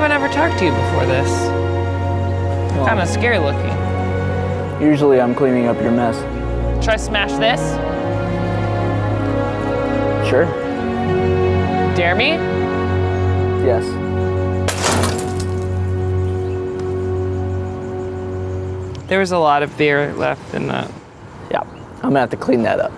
I never talked to you before this. Well, Kind of scary looking. Usually I'm cleaning up your mess. Try smash this? Sure. Dare me? Yes. There was a lot of beer left in that. Yeah. I'm gonna have to clean that up.